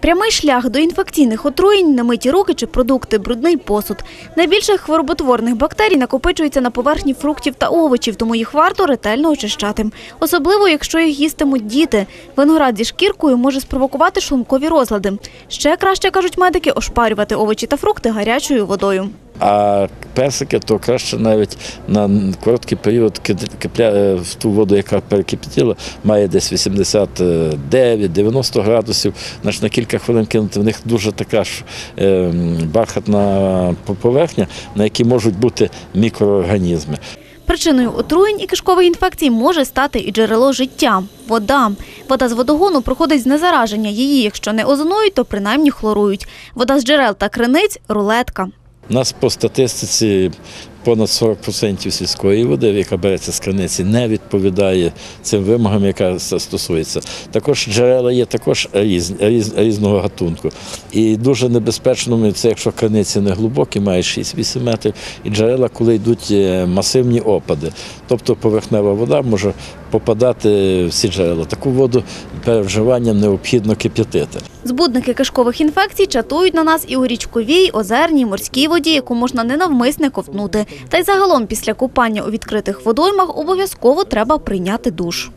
Прямий шлях до інфекційних отруєнь, намиті руки чи продукти, брудний посуд. Найбільше хвороботворних бактерій накопичується на поверхні фруктів та овочів, тому їх варто ретельно очищати. Особливо, якщо їх їстимуть діти. Виноград зі шкіркою може спровокувати шлункові розлади. Ще краще, кажуть медики, ошпарювати овочі та фрукти гарячою водою. А персики то краще навіть на короткий період е, в ту воду, яка перекипітіла, має десь 89-90 градусів. Значить, на кілька хвилин кинути в них дуже така ж е, бархатна поверхня, на якій можуть бути мікроорганізми. Причиною отруєнь і кишкових інфекцій може стати і джерело життя – вода. Вода з водогону проходить знезараження. Її, якщо не озонують, то принаймні хлорують. Вода з джерел та криниць – рулетка. У нас по статистиці понад 40% сільської води, яка береться з криниці, не відповідає цим вимогам, яка стосується. Також джерела є також різ, різ, різного гатунку. І дуже небезпечними це, якщо криниці не глибокі, мають 6-8 метрів, і джерела, коли йдуть е, масивні опади. Тобто поверхнева вода може попадати в ці джерела. Таку воду перед вживанням необхідно кип'ятити. Збудники кишкових інфекцій чатують на нас і у річковій, озерній, морській воді, яку можна ненавмисне ковтнути. Та й загалом після купання у відкритих водоймах обов'язково треба прийняти душ.